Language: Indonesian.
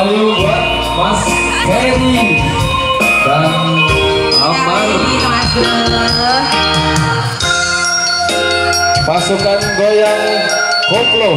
Ayo buat Mas Ferry dan Amar. Pasukan goyang koplo